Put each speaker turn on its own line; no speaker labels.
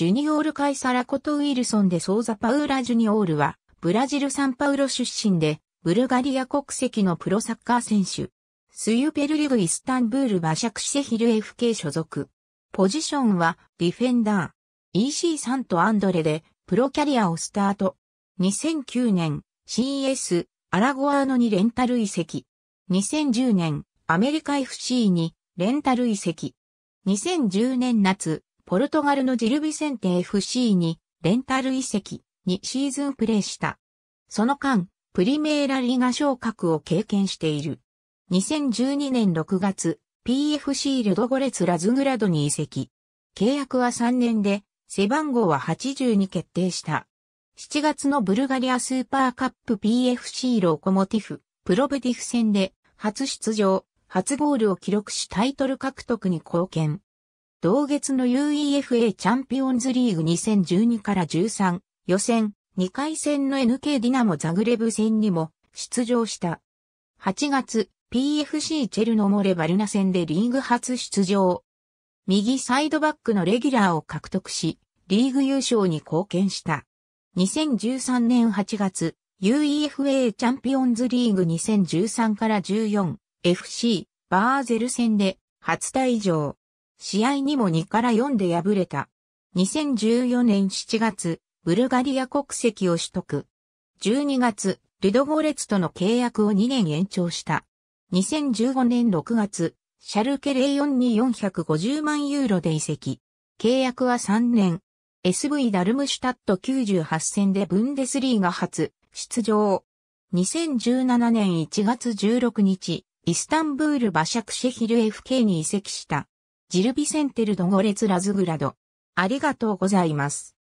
ジュニオール・カイサラコト・ウィルソンでソーザ・パウラ・ジュニオールは、ブラジル・サンパウロ出身で、ブルガリア国籍のプロサッカー選手。スユペルリグ・イスタンブール・バシャクシセヒル FK 所属。ポジションは、ディフェンダー。EC サントアンドレで、プロキャリアをスタート。2009年、CS、アラゴアーノにレンタル移籍。2010年、アメリカ FC にレンタル移籍。2010年夏、ポルトガルのジルビセンテ FC にレンタル移籍2シーズンプレーした。その間、プリメーラリーガ昇格を経験している。2012年6月、PFC ルドゴレツラズグラドに移籍。契約は3年で、背番号は80に決定した。7月のブルガリアスーパーカップ PFC ロコモティフ、プロブティフ戦で初出場、初ゴールを記録しタイトル獲得に貢献。同月の UEFA チャンピオンズリーグ2012から13予選2回戦の NK ディナモザグレブ戦にも出場した。8月 PFC チェルノモレバルナ戦でリーグ初出場。右サイドバックのレギュラーを獲得し、リーグ優勝に貢献した。2013年8月、UEFA チャンピオンズリーグ2013から14、FC バーゼル戦で初退場。試合にも2から4で敗れた。2014年7月、ブルガリア国籍を取得。12月、ルドゴレツとの契約を2年延長した。2015年6月、シャルケ04に450万ユーロで移籍。契約は3年。SV ダルムシュタット98戦でブンデスリーガ初出場。2017年1月16日、イスタンブールバシャクシェヒル FK に移籍した。ジルビセンテルドゴレツラズグラド。ありがとうございます。